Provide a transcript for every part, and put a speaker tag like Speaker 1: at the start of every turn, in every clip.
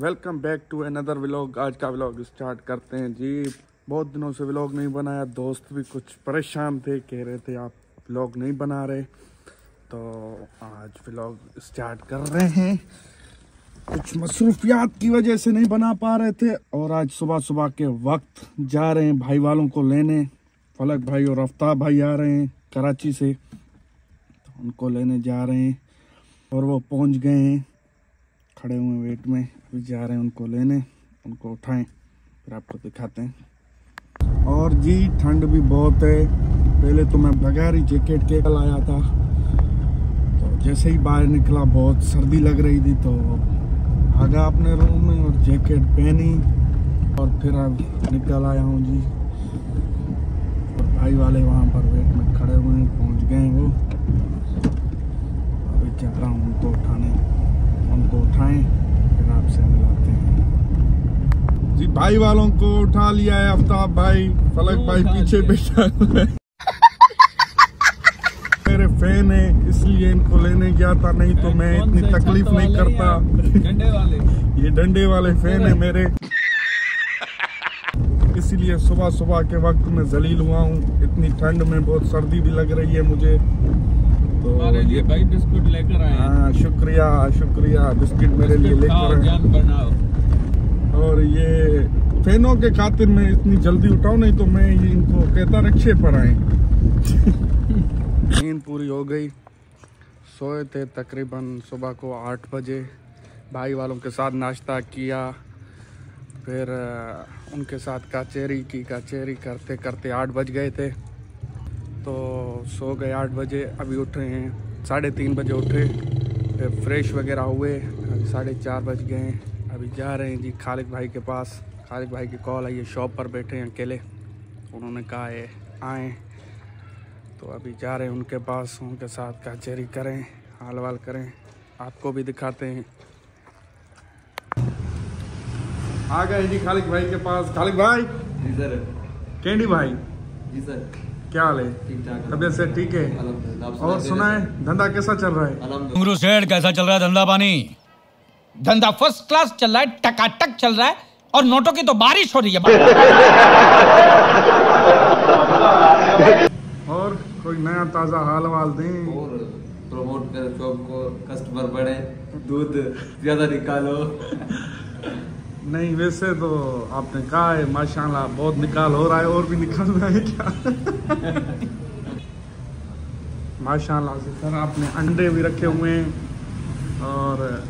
Speaker 1: Welcome back to another vlog. आज का vlog start करते हैं जी। बहुत दिनों से व्लॉग नहीं बनाया, दोस्त भी कुछ परेशान थे, कह रहे थे, आप व्लॉग नहीं बना रहे। तो आज व्लॉग स्टार्ट कर रहे हैं। कुछ मसरूफियात की वजह से नहीं बना पा रहे थे और आज सुबह सुबह के वक्त जा रहे हैं भाई वालों को लेने। फलक भाई और अफ्ताब भाई आ रहे हैं कराची से। तो उनको लेने जा रहे हैं और वो पहुँच गए हैं। खड़े हुए वेट में, अभी जा रहे हैं उनको लेने, उनको उठाएँ, फिर आपको दिखाते हैं। और जी, ठंड भी बहुत है। पहले तो मैं बगैर ही जैकेट के कल आया था। तो जैसे ही बाहर निकला, बहुत सर्दी लग रही थी तो भागा अपने रूम में और जैकेट पहनी और फिर अब निकल आया हूँ जी। और भाई वाले वहाँ पर वेट में खड़े हुए हैं, पहुँच गए हैं वो। अभी जा रहा हूँ उनको उठाने। उनको उठाएँ फिर आपसे मिलाते हैं। जी भाई वालों को उठा लिया है आफ्ताब भाई। फलक भाई पीछे बैठा मेरे फ़ैन है इसलिए इनको लेने गया था नहीं तो मैं इतनी तकलीफ़ नहीं करता।
Speaker 2: डंडे वाले।
Speaker 1: ये डंडे वाले फ़ैन है मेरे। इसीलिए सुबह सुबह के वक्त में जलील हुआ हूँ। इतनी ठंड में बहुत सर्दी भी लग रही है मुझे। तो
Speaker 2: हमारे लिए भाई बिस्कुट लेकर आए हाँ।
Speaker 1: शुक्रिया शुक्रिया बिस्किट मेरे लिए लेकर आए।
Speaker 2: जान बनाओ।
Speaker 1: और ये फैनों के खातिर मैं इतनी जल्दी उठाऊ नहीं तो मैं ये इनको कहता रक्षे पर आए। नींद पूरी हो गई। सोए थे तकरीबन सुबह को आठ बजे। भाई वालों के साथ नाश्ता किया। फिर उनके साथ कचेरी की कचेरी करते करते आठ बज गए थे। तो सो गए आठ बजे अभी उठ रहे हैं साढ़े तीन बजे उठे फिर फ्रेश वगैरह हुए अभी साढ़े चार बज गए हैं। अभी जा रहे हैं जी खालिद भाई के पास। खालिद भाई की कॉल आई है शॉप पर बैठे हैं अकेले। उन्होंने कहा है आए। तो अभी जा रहे हैं उनके पास उनके साथ कचहरी करें हाल वाल करें। आपको भी दिखाते हैं। आ गए जी खालिद भाई के पास। खालिद भाई?
Speaker 3: जी सर।
Speaker 1: कैंडी भाई?
Speaker 3: जी सर।
Speaker 1: क्या हाल है? तबियत से ठीक है? और सुना है धंधा कैसा चल रहा है?
Speaker 4: घुंगरू सेठ कैसा चल रहा है धंधा पानी?
Speaker 5: धंधा फ़र्स्ट क्लास चल रहा है टकाटक चल रहा है और नोटों की तो बारिश हो रही है।
Speaker 1: और कोई नया ताज़ा हाल वाल दें?
Speaker 3: और प्रमोट कर शॉप को कस्टमर बढ़े दूध ज़्यादा निकालो।
Speaker 1: नहीं वैसे तो आपने कहा है माशाल्लाह बहुत निकाल हो रहा है और भी निकालना है क्या? माशाल्लाह से सर आपने अंडे भी रखे हुए हैं और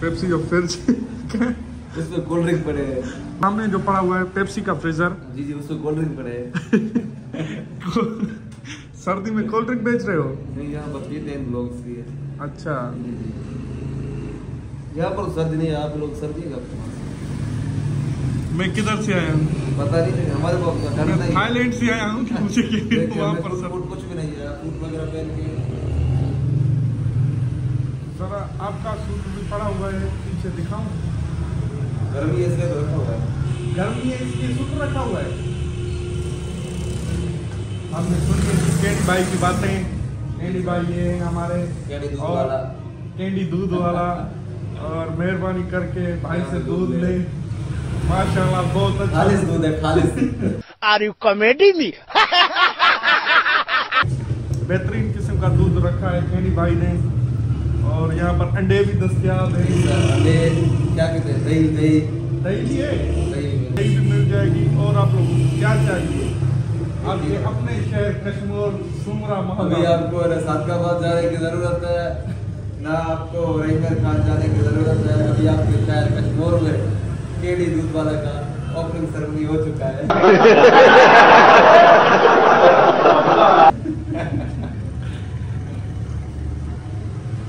Speaker 1: पेप्सी और फ्रिज।
Speaker 3: उसमें कोल्ड ड्रिंक पड़े हैं।
Speaker 1: सामने जो पड़ा हुआ है पेप्सी का फ्रीजर।
Speaker 3: जी जी उसमें कोल्ड ड्रिंक पड़े हैं।
Speaker 1: सर्दी में कोल्ड ड्रिंक बेच रहे हो?
Speaker 3: नहीं यहाँ पीते हैं लोग इसलिए।
Speaker 1: अच्छा।
Speaker 3: यहाँ पर सर्दी नहीं यहाँ पे लोग सर्दी का
Speaker 1: मैं किधर से आया हूँ?
Speaker 3: पता नहीं हमारे को
Speaker 1: थाईलैंड से आया हूँ कि
Speaker 3: देखिए,
Speaker 1: वहाँ पर सर
Speaker 3: कुछ भी नहीं है फूट वगैरह पहन के।
Speaker 1: जरा आपका सूट भी पड़ा हुआ है पीछे दिखाऊँ
Speaker 3: गर्मी है इसलिए तो रखा हुआ है।
Speaker 1: गर्मी है इसलिए सूट रखा हुआ है। हमने सुनी कैंडी भाई की बातें कैंडी भाई ये हमारे और। कैंडी दूध वाला और मेहरबानी करके भाई से दूध ले। माशाल्लाह बहुत अच्छा
Speaker 3: खालिश दूध है खालिश
Speaker 5: आर यू कॉमेडी मी
Speaker 1: बेहतरीन किस्म का दूध रखा है कैंडी भाई ने। और यहाँ पर अंडे भी दस्तियाब है।
Speaker 3: अंडे क्या कहते हैं दही दही
Speaker 1: दही भी है?
Speaker 3: दही
Speaker 1: दही भी मिल जाएगी। और आप लोग क्या चाहिए? आपके अपने शहर कश्मीर सुमरा
Speaker 3: अभी आपको ना सादकाबाद जाने की ज़रूरत है ना आपको रहीमर खान जाने की ज़रूरत है अभी आपके शहर कश्मीर में। केडी दूध वाला का ओपनिंग सेरेमनी हो चुका है।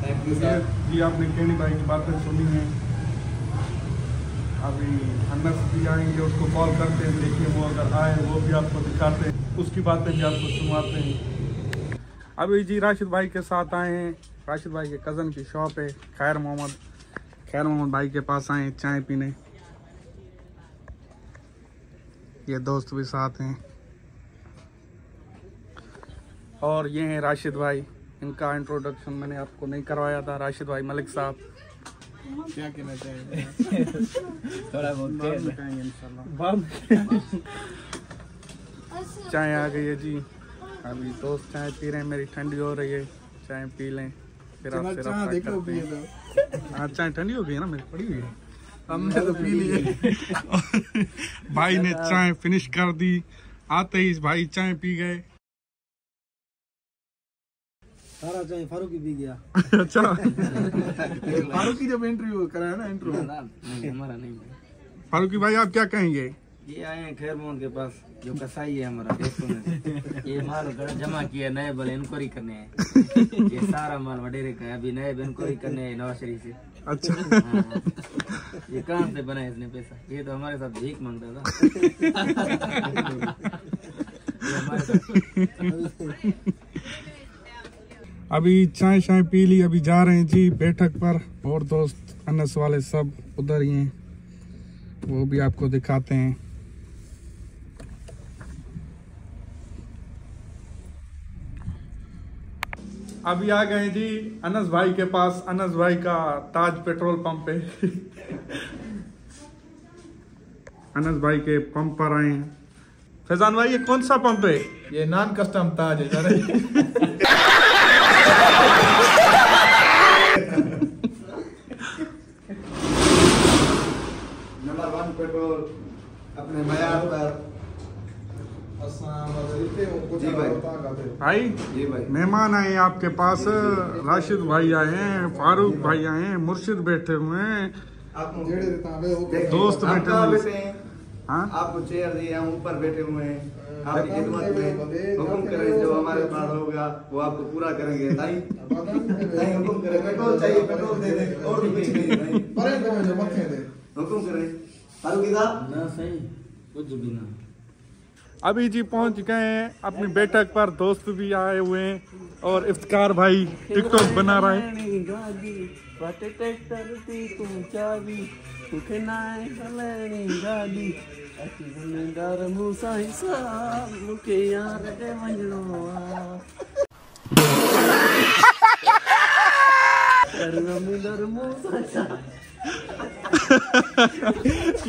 Speaker 3: थैंक यू सर
Speaker 1: जी, आपने केनी भाई की बातें सुनी हैं। अभी अनस भी आएँगे, उसको कॉल करते हैं, देखिए वो अगर आए, वो भी आपको दिखाते हैं। उसकी बातें भी आपको सुनवाते हैं। अभी जी, राशिद भाई के साथ आए हैं। राशिद भाई के कज़न की शॉप है, खैर मोहम्मद खैर मोहम्मद भाई के पास आए चाय पीने। ये दोस्त भी साथ हैं। और ये हैं राशिद भाई। इनका इंट्रोडक्शन मैंने आपको नहीं करवाया था राशिद भाई मलिक साहब। क्या कहना चाहेंगे?
Speaker 6: थोड़ा बहुत
Speaker 1: चाय आ गई है जी। अभी दोस्त चाय पी रहे हैं मेरी ठंडी हो रही है। चाय पी लें फिर आपसे हाँ चाय ठंडी हो गई है ना मेरी? पड़ी हुई है। हमने तो पी ली है। भाई ने चाय फिनिश कर दी। आते ही भाई चाय पी गए।
Speaker 7: सारा चाहिए फारूक भी गया।
Speaker 1: अच्छा। फारूकी जब इंटरव्यू कराया ना इंटरव्यू
Speaker 7: नहीं हमारा नहीं
Speaker 1: फारूकी भाई आप क्या कहेंगे?
Speaker 7: ये आए हैं खैर मोहन के पास जो कसाई है हमारा ये माल जमा किया नए बल इंक्वायरी करने हैं ये सारा माल वडेरे का है अभी नए इंक्वायरी करने हैं नवाज़ शरीफ से।
Speaker 1: अच्छा।
Speaker 7: ये कहाँ से बना इसने पैसा। ये तो हमारे साथ भीख माँगता था।
Speaker 1: अभी चाय शाय पी ली अभी जा रहे हैं जी बैठक पर। और दोस्त अनस वाले सब उधर ही हैं। वो भी आपको दिखाते हैं। अभी आ गए जी अनस भाई के पास अनस भाई का ताज पेट्रोल पंप है अनस भाई के पंप पर आए हैं। फैजान भाई ये कौन सा पंप है?
Speaker 6: ये नॉन कस्टम ताज है जरा
Speaker 8: नंबर वन पेट्रोल अपने मैार पर। भाई।
Speaker 1: भाई
Speaker 8: जी भाई।
Speaker 1: मेहमान आए आपके पास। राशिद भाई आए हैं फारूक भाई आए हैं मुर्शिद बैठे हुए हैं।
Speaker 8: आप
Speaker 1: दोस्त बैठे हुए।
Speaker 8: हैं?
Speaker 1: हाँ?
Speaker 8: आपको चेयर दिए हम ऊपर बैठे हुए हैं। आपकी खिदमत में हुक्म करें जो हमारे पास होगा वो आपको पूरा करेंगे। नहीं। नहीं हुक्म करें। पेट्रोल चाहिए पेट्रोल दे दें। और कुछ नहीं नहीं। हुक्म करें। फारूकी साहब?
Speaker 7: ना सही। कुछ भी ना।
Speaker 1: अभी जी पहुँच गए हैं। अपनी बैठक पर दोस्त भी आए हुए हैं और इफ्तार भाई टिकटॉक बना रहे हैं।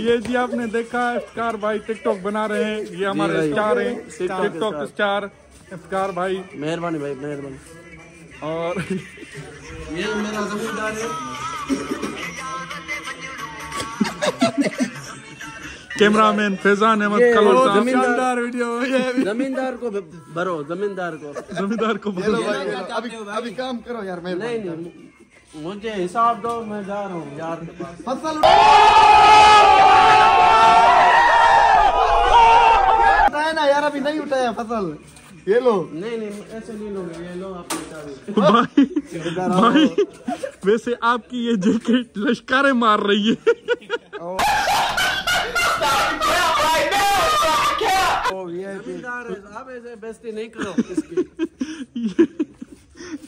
Speaker 1: ये जी आपने देखा इफ्तार भाई टिकटॉक बना रहे हैं ये हमारे स्टार हैं टिकटॉक स्टार इफ्तार भाई।
Speaker 7: मेहरबानी भाई मेहरबानी।
Speaker 1: और
Speaker 7: ये मेरा जमींदार है।
Speaker 1: कैमरामैन फैजान अहमद कलोल साहब।
Speaker 7: जमींदार वीडियो जमींदार को भरो जमींदार को।
Speaker 1: जमींदार को बोलो
Speaker 8: अभी अभी काम करो यार
Speaker 7: नहीं नहीं मुझे हिसाब दो मैं जा रहा हूँ यार
Speaker 8: फ़सल उठाया ना यार अभी नहीं उठाया फ़सल। ये लो।
Speaker 7: नहीं नहीं ऐसे नहीं लोगे ये लो अपनी चाबी
Speaker 1: भाई भाई वैसे आपकी ये जैकेट लश्कारे मार रही है।
Speaker 7: आप ऐसे बेइज्जती नहीं करो इसकी।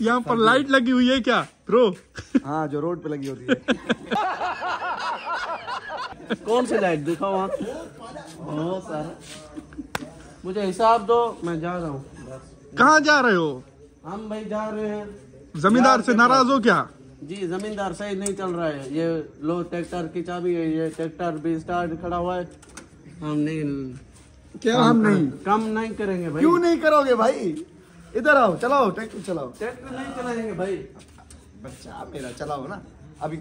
Speaker 1: यहाँ पर लाइट लगी हुई है क्या? प्रो
Speaker 8: हाँ जो रोड पे लगी होती है।
Speaker 7: कौन सी लाइट? दिखाओ वहाँ? ओ सर। मुझे हिसाब दो मैं जा रहा हूँ।
Speaker 1: कहाँ जा रहे हो?
Speaker 7: हम भाई जा रहे हैं।
Speaker 1: जमींदार से नाराज़ हो क्या?
Speaker 7: जी जमींदार सही नहीं चल रहा है। ये लो ट्रैक्टर की चाबी है ये ट्रैक्टर भी स्टार्ट खड़ा हुआ है। हम नहीं
Speaker 8: क्या हम नहीं?
Speaker 7: कम नहीं करेंगे भाई।
Speaker 8: क्यों नहीं करोगे भाई? इधर आओ चलाओ ट्रैक्टर चलाओ।
Speaker 7: ट्रैक्टर नहीं चलाएँगे भाई।
Speaker 8: बच्चा मेरा चलाओ ना। अभी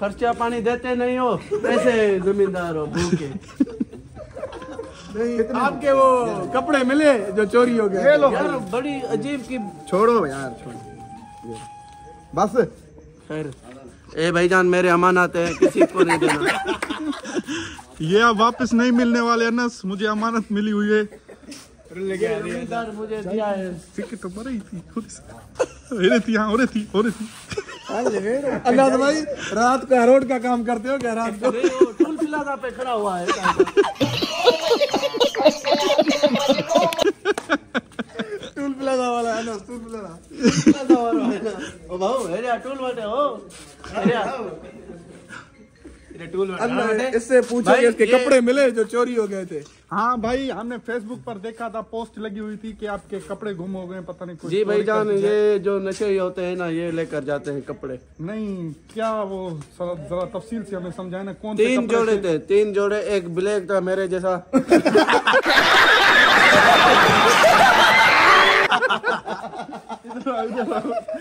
Speaker 7: खर्चा पानी देते नहीं हो ऐसे जमींदार हो भूखे।
Speaker 8: आपके वो कपड़े मिले जो चोरी हो गए ये लो।
Speaker 7: यार बड़ी अजीब की
Speaker 8: छोड़ो यार छोड़ो। बस।
Speaker 7: खैर। ए भाईजान मेरे अमानत है किसी को नहीं देना।
Speaker 1: ये अब वापस नहीं मिलने वाले अनस मुझे अमानत मिली हुई है।
Speaker 7: मुझे दिया है।
Speaker 1: टिकट तो मर रही थी थोड़ी सी। हो थी हाँ हो थी हो थी।
Speaker 8: अल्लाह भाई रात को रोड का काम करते हो क्या रात को?
Speaker 7: टूल प्लाजा पे खड़ा हुआ है।
Speaker 8: टूल प्लाजा वाला है ना टूल प्लाजा
Speaker 7: प्लाजा वाला है ना। ओ टूल वाटे हो। अंदर इससे पूछो कि इसके कपड़े मिले जो चोरी हो गए थे?
Speaker 1: हाँ भाई हमने फेसबुक पर देखा था पोस्ट लगी हुई थी कि आपके कपड़े गुम हो गए पता नहीं कुछ
Speaker 7: जी भाई जान ये जो नशे होते हैं ना ये लेकर जाते हैं कपड़े।
Speaker 1: नहीं क्या वो जरा जरा तफसील से हमें समझाए ना कौन
Speaker 7: तीन जोड़े
Speaker 1: थे?
Speaker 7: तीन जोड़े एक ब्लैक था मेरे जैसा।
Speaker 1: सूट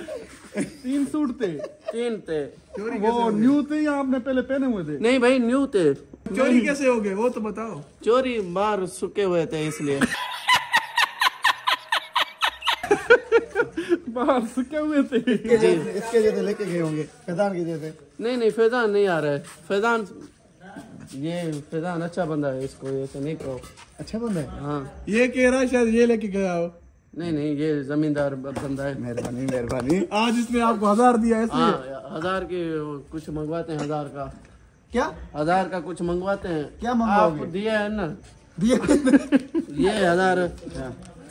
Speaker 1: थे
Speaker 7: तीन थे
Speaker 1: वो न्यू थे या आपने पहले पहने हुए थे।
Speaker 7: नहीं भाई न्यू थे
Speaker 2: चोरी कैसे हो गए वो तो बताओ।
Speaker 7: चोरी बाहर सुखे हुए थे इसलिए।
Speaker 1: बाहर सूखे हुए थे।
Speaker 8: इसके जैसे लेके गए होंगे फैजान के जैसे।
Speaker 7: नहीं नहीं फैजान नहीं आ रहा है। फैजान ये फैजान अच्छा बंदा है इसको ऐसे नहीं कहो।
Speaker 8: अच्छा बंदा है?
Speaker 7: हाँ।
Speaker 2: ये कह रहा है शायद ये लेके गया हो।
Speaker 7: नहीं नहीं ये जमींदार बंदा है।
Speaker 8: मेहरबानी मेहरबानी।
Speaker 2: आज इसने आपको हज़ार दिया है
Speaker 7: हाँ हज़ार की कुछ मंगवाते हैं हज़ार का।
Speaker 8: क्या?
Speaker 7: हज़ार का कुछ मंगवाते हैं।
Speaker 8: क्या मंगवाओगे?
Speaker 7: आप दिया है ना।
Speaker 8: दिए
Speaker 7: ये हज़ार।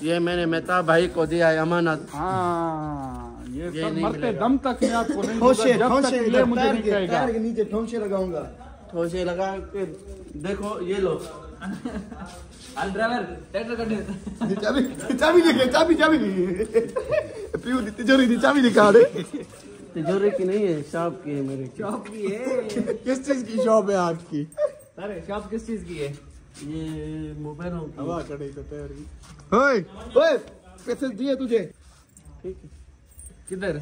Speaker 7: ये मैंने मेहताब भाई को दिया है अमानत।
Speaker 1: हाँ ये
Speaker 7: ये
Speaker 1: सब
Speaker 7: नहीं
Speaker 1: मरते दम तक मैं आपको नहीं
Speaker 8: ठोसे
Speaker 1: जब
Speaker 8: ठोसे
Speaker 1: तक ये मुझे नहीं
Speaker 8: के
Speaker 1: कहेगा।
Speaker 8: नीचे ठोसे लगाऊँगा।
Speaker 7: ठोसे लगा के देखो ये लो।
Speaker 8: ये चाबी चाबी लेके चाबी चाबी दी तिजोरी दी चाबी निकाल
Speaker 7: तिजोरी की नहीं है शॉप की है मेरे की
Speaker 2: किस चीज़ की शॉप है आपकी
Speaker 7: ये मोबाइल
Speaker 2: हवा कड़ी तो पैर भी
Speaker 8: ओए ओए पैसे दिए तुझे
Speaker 7: किधर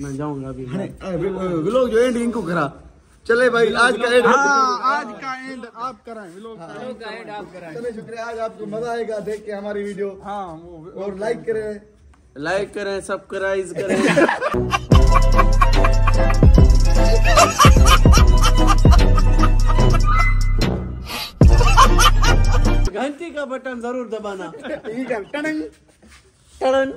Speaker 7: मैं जाऊँगा अभी
Speaker 8: व्लॉग जो एंड इनको करा चले भाई आज का एंड
Speaker 1: आज का एंड आप कराएँ व्लॉग का end।
Speaker 8: चले शुक्रिया आज आपको मज़ा आएगा देख के हमारी वीडियो
Speaker 1: हाँ वो
Speaker 8: और लाइक करें।
Speaker 7: लाइक करें सब्सक्राइब करें। घंटी का बटन ज़रूर दबाना।
Speaker 8: ठीक है टनंग।
Speaker 7: टड़न